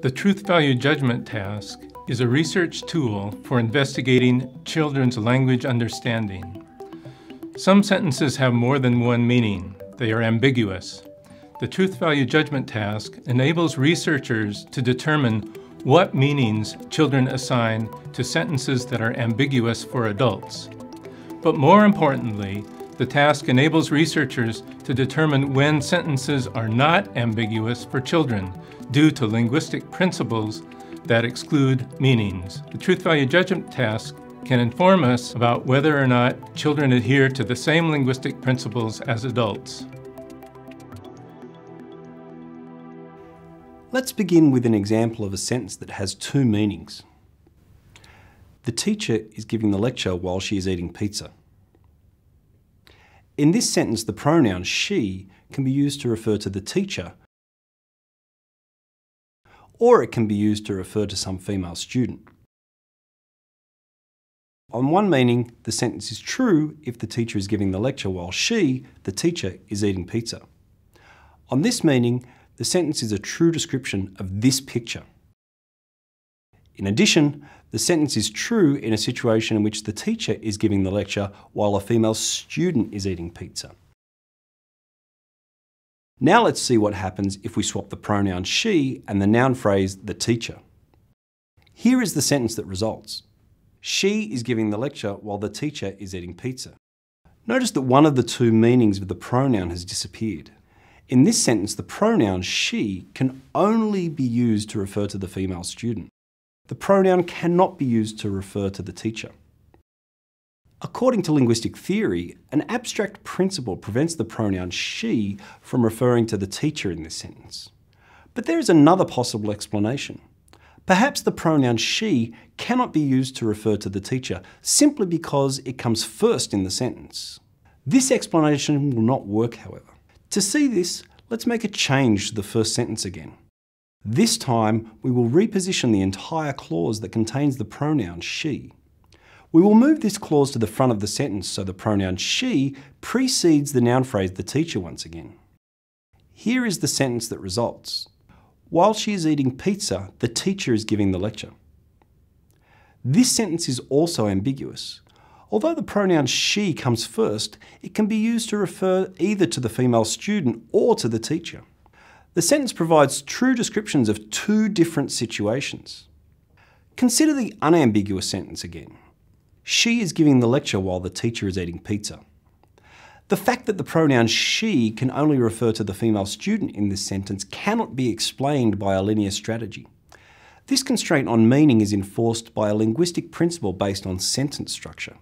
The Truth Value Judgment Task is a research tool for investigating children's language understanding. Some sentences have more than one meaning. They are ambiguous. The Truth Value Judgment Task enables researchers to determine what meanings children assign to sentences that are ambiguous for adults. But more importantly, the task enables researchers to determine when sentences are not ambiguous for children due to linguistic principles that exclude meanings. The Truth Value Judgment task can inform us about whether or not children adhere to the same linguistic principles as adults. Let's begin with an example of a sentence that has two meanings. The teacher is giving the lecture while she is eating pizza. In this sentence, the pronoun she can be used to refer to the teacher or it can be used to refer to some female student. On one meaning, the sentence is true if the teacher is giving the lecture while she, the teacher, is eating pizza. On this meaning, the sentence is a true description of this picture. In addition, the sentence is true in a situation in which the teacher is giving the lecture while a female student is eating pizza. Now let's see what happens if we swap the pronoun she and the noun phrase the teacher. Here is the sentence that results. She is giving the lecture while the teacher is eating pizza. Notice that one of the two meanings of the pronoun has disappeared. In this sentence, the pronoun she can only be used to refer to the female student. The pronoun cannot be used to refer to the teacher. According to linguistic theory, an abstract principle prevents the pronoun she from referring to the teacher in this sentence. But there is another possible explanation. Perhaps the pronoun she cannot be used to refer to the teacher simply because it comes first in the sentence. This explanation will not work, however. To see this, let's make a change to the first sentence again. This time, we will reposition the entire clause that contains the pronoun she. We will move this clause to the front of the sentence so the pronoun she precedes the noun phrase the teacher once again. Here is the sentence that results. While she is eating pizza, the teacher is giving the lecture. This sentence is also ambiguous. Although the pronoun she comes first, it can be used to refer either to the female student or to the teacher. The sentence provides true descriptions of two different situations. Consider the unambiguous sentence again. She is giving the lecture while the teacher is eating pizza. The fact that the pronoun she can only refer to the female student in this sentence cannot be explained by a linear strategy. This constraint on meaning is enforced by a linguistic principle based on sentence structure.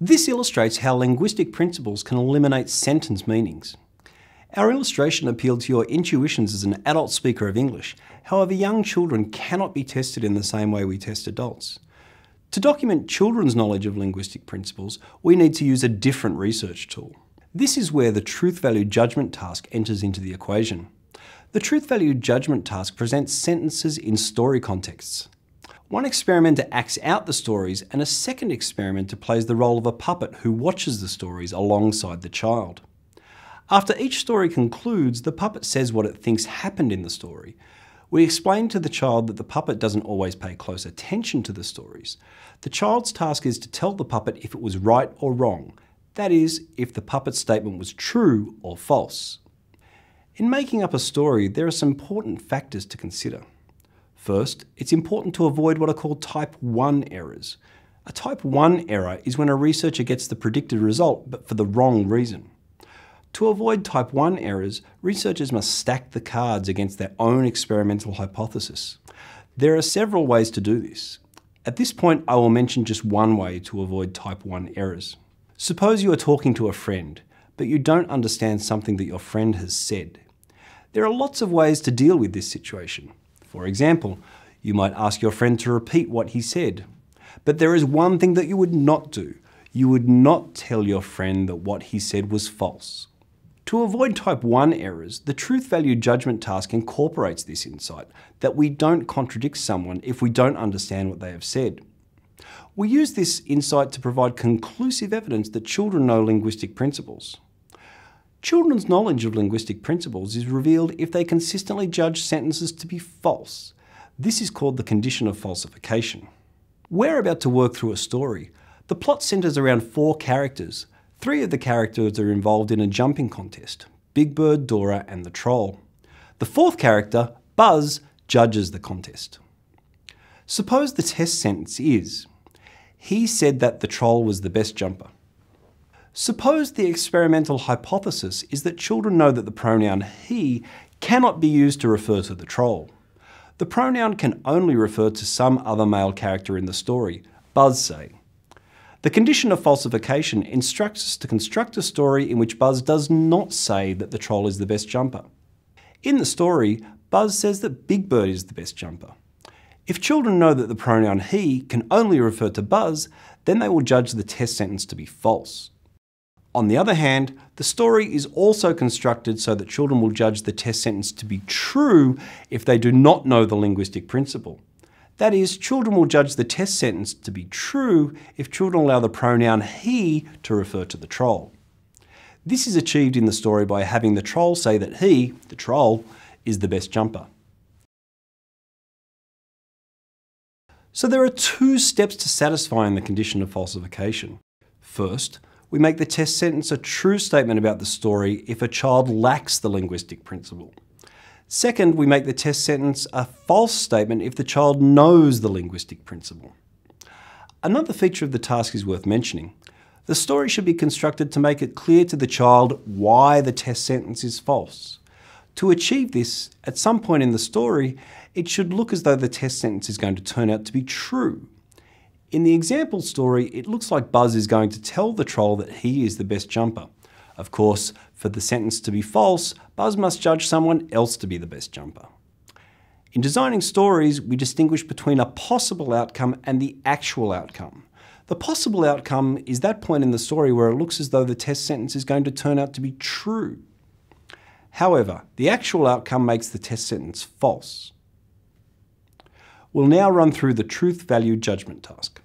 This illustrates how linguistic principles can eliminate sentence meanings. Our illustration appealed to your intuitions as an adult speaker of English. However, young children cannot be tested in the same way we test adults. To document children's knowledge of linguistic principles, we need to use a different research tool. This is where the truth value judgment task enters into the equation. The truth value judgment task presents sentences in story contexts. One experimenter acts out the stories and a second experimenter plays the role of a puppet who watches the stories alongside the child. After each story concludes, the puppet says what it thinks happened in the story, we explain to the child that the puppet doesn't always pay close attention to the stories. The child's task is to tell the puppet if it was right or wrong, that is, if the puppet's statement was true or false. In making up a story, there are some important factors to consider. First, it's important to avoid what are called type 1 errors. A type 1 error is when a researcher gets the predicted result but for the wrong reason. To avoid type 1 errors, researchers must stack the cards against their own experimental hypothesis. There are several ways to do this. At this point, I will mention just one way to avoid type 1 errors. Suppose you are talking to a friend, but you don't understand something that your friend has said. There are lots of ways to deal with this situation. For example, you might ask your friend to repeat what he said. But there is one thing that you would not do. You would not tell your friend that what he said was false. To avoid type 1 errors, the truth value judgment task incorporates this insight that we don't contradict someone if we don't understand what they have said. We use this insight to provide conclusive evidence that children know linguistic principles. Children's knowledge of linguistic principles is revealed if they consistently judge sentences to be false. This is called the condition of falsification. We're about to work through a story. The plot centres around four characters. Three of the characters are involved in a jumping contest Big Bird, Dora, and the Troll. The fourth character, Buzz, judges the contest. Suppose the test sentence is He said that the troll was the best jumper. Suppose the experimental hypothesis is that children know that the pronoun he cannot be used to refer to the troll. The pronoun can only refer to some other male character in the story, Buzz say. The condition of falsification instructs us to construct a story in which Buzz does not say that the troll is the best jumper. In the story, Buzz says that Big Bird is the best jumper. If children know that the pronoun he can only refer to Buzz, then they will judge the test sentence to be false. On the other hand, the story is also constructed so that children will judge the test sentence to be true if they do not know the linguistic principle. That is, children will judge the test sentence to be true if children allow the pronoun he to refer to the troll. This is achieved in the story by having the troll say that he, the troll, is the best jumper. So there are two steps to satisfying the condition of falsification. First, we make the test sentence a true statement about the story if a child lacks the linguistic principle. Second, we make the test sentence a false statement if the child knows the linguistic principle. Another feature of the task is worth mentioning. The story should be constructed to make it clear to the child why the test sentence is false. To achieve this, at some point in the story, it should look as though the test sentence is going to turn out to be true. In the example story, it looks like Buzz is going to tell the troll that he is the best jumper. Of course, for the sentence to be false, Buzz must judge someone else to be the best jumper. In designing stories, we distinguish between a possible outcome and the actual outcome. The possible outcome is that point in the story where it looks as though the test sentence is going to turn out to be true. However, the actual outcome makes the test sentence false. We'll now run through the truth value judgment task.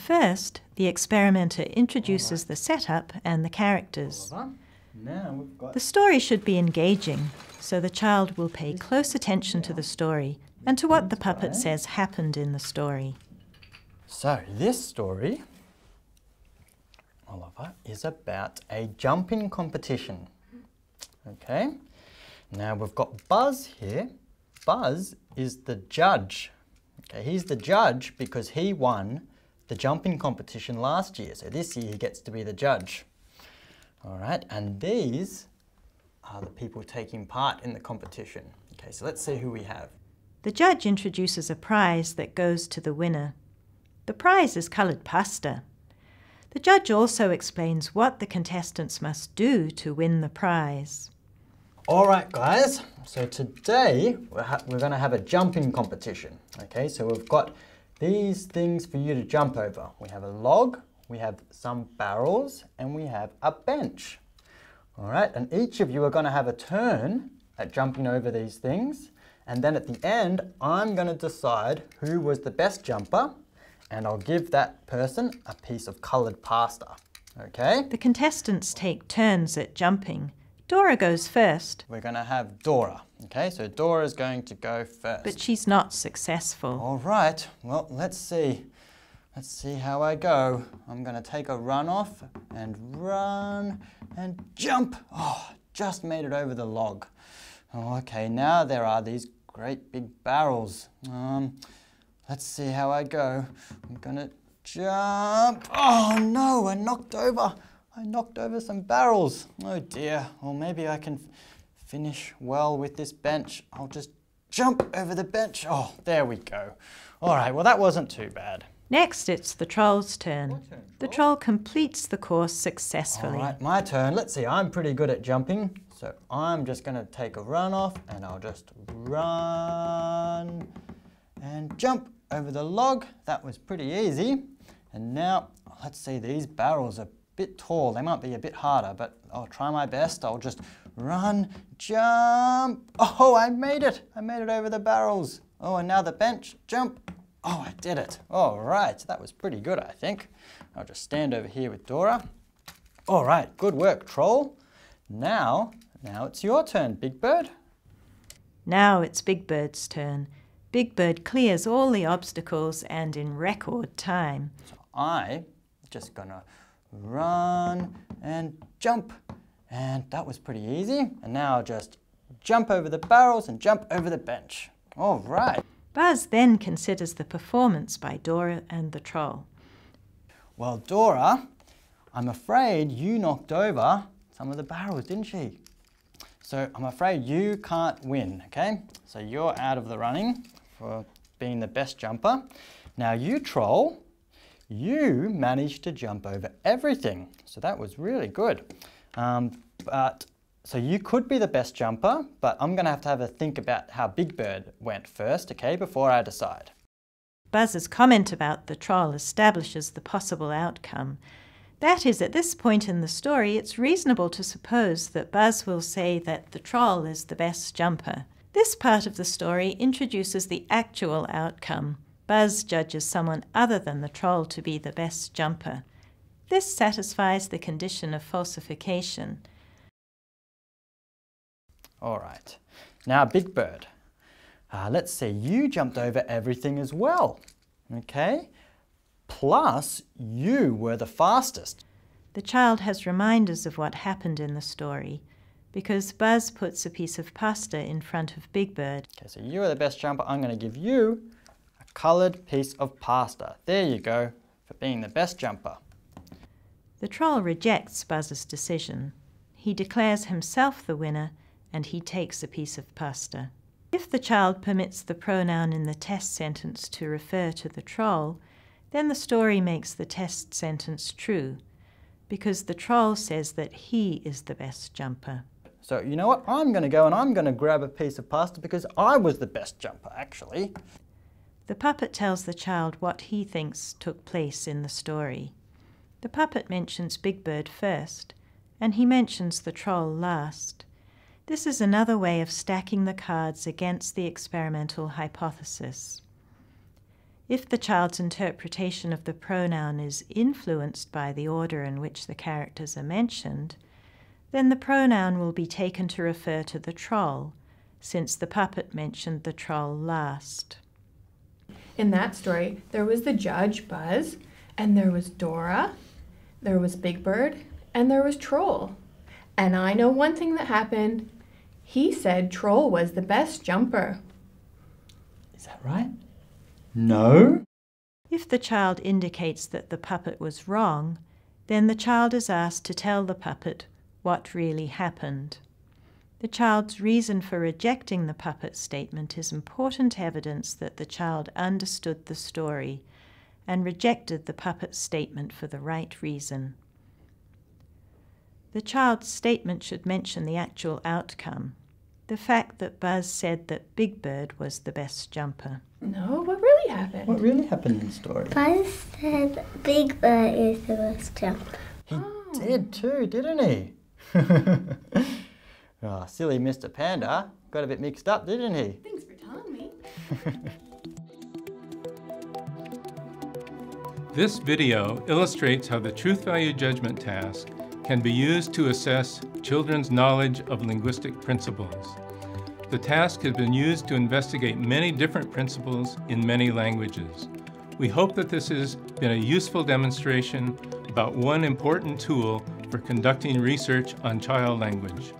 First, the experimenter introduces the setup and the characters. The story should be engaging, so the child will pay close attention to the story and to what the puppet says happened in the story. So, this story, Oliver, is about a jumping competition. Okay? Now we've got Buzz here. Buzz is the judge. Okay, he's the judge because he won the jumping competition last year. So this year he gets to be the judge. All right, and these are the people taking part in the competition. Okay, so let's see who we have. The judge introduces a prize that goes to the winner. The prize is coloured pasta. The judge also explains what the contestants must do to win the prize. All right, guys. So today we're, we're going to have a jumping competition. Okay, so we've got these things for you to jump over. We have a log, we have some barrels, and we have a bench. All right, and each of you are going to have a turn at jumping over these things. And then at the end, I'm going to decide who was the best jumper, and I'll give that person a piece of coloured pasta. Okay? The contestants take turns at jumping. Dora goes first. We're going to have Dora. Okay, so Dora's going to go first. But she's not successful. All right, well, let's see. Let's see how I go. I'm going to take a run off and run and jump. Oh, just made it over the log. Oh, okay, now there are these great big barrels. Um, let's see how I go. I'm going to jump. Oh, no, I knocked over. I knocked over some barrels. Oh dear. Well, maybe I can finish well with this bench. I'll just jump over the bench. Oh, there we go. All right, well, that wasn't too bad. Next, it's the troll's turn. turn troll? The troll completes the course successfully. All right, my turn. Let's see, I'm pretty good at jumping. So I'm just going to take a run off and I'll just run and jump over the log. That was pretty easy. And now, let's see, these barrels are bit tall. They might be a bit harder, but I'll try my best. I'll just run, jump. Oh, I made it. I made it over the barrels. Oh, and now the bench, jump. Oh, I did it. All right, that was pretty good, I think. I'll just stand over here with Dora. All right, good work, troll. Now, Now it's your turn, Big Bird. Now it's Big Bird's turn. Big Bird clears all the obstacles and in record time. So I just gonna run and jump. And that was pretty easy. And now just jump over the barrels and jump over the bench. All right. Buzz then considers the performance by Dora and the troll. Well, Dora, I'm afraid you knocked over some of the barrels, didn't she? So I'm afraid you can't win, okay? So you're out of the running for being the best jumper. Now you troll, you managed to jump over everything. So that was really good. Um, but so you could be the best jumper, but I'm gonna have to have a think about how Big Bird went first, okay, before I decide. Buzz's comment about the troll establishes the possible outcome. That is, at this point in the story, it's reasonable to suppose that Buzz will say that the troll is the best jumper. This part of the story introduces the actual outcome. Buzz judges someone other than the troll to be the best jumper. This satisfies the condition of falsification. All right. Now, Big Bird, uh, let's say you jumped over everything as well, okay? Plus, you were the fastest. The child has reminders of what happened in the story because Buzz puts a piece of pasta in front of Big Bird. Okay, so you are the best jumper. I'm going to give you coloured piece of pasta. There you go, for being the best jumper. The troll rejects Buzz's decision. He declares himself the winner and he takes a piece of pasta. If the child permits the pronoun in the test sentence to refer to the troll, then the story makes the test sentence true, because the troll says that he is the best jumper. So you know what? I'm going to go and I'm going to grab a piece of pasta because I was the best jumper, actually. The puppet tells the child what he thinks took place in the story. The puppet mentions Big Bird first, and he mentions the troll last. This is another way of stacking the cards against the experimental hypothesis. If the child's interpretation of the pronoun is influenced by the order in which the characters are mentioned, then the pronoun will be taken to refer to the troll, since the puppet mentioned the troll last. In that story, there was the judge, Buzz, and there was Dora, there was Big Bird, and there was Troll. And I know one thing that happened. He said Troll was the best jumper. Is that right? No? If the child indicates that the puppet was wrong, then the child is asked to tell the puppet what really happened. The child's reason for rejecting the puppet statement is important evidence that the child understood the story and rejected the puppet statement for the right reason. The child's statement should mention the actual outcome, the fact that Buzz said that Big Bird was the best jumper. No, what really happened? What really happened in the story? Buzz said Big Bird is the best jumper. He did too, didn't he? oh, silly Mr. Panda. Got a bit mixed up, didn't he? Thanks for telling me. This video illustrates how the truth value judgment task can be used to assess children's knowledge of linguistic principles. The task has been used to investigate many different principles in many languages. We hope that this has been a useful demonstration about one important tool for conducting research on child language.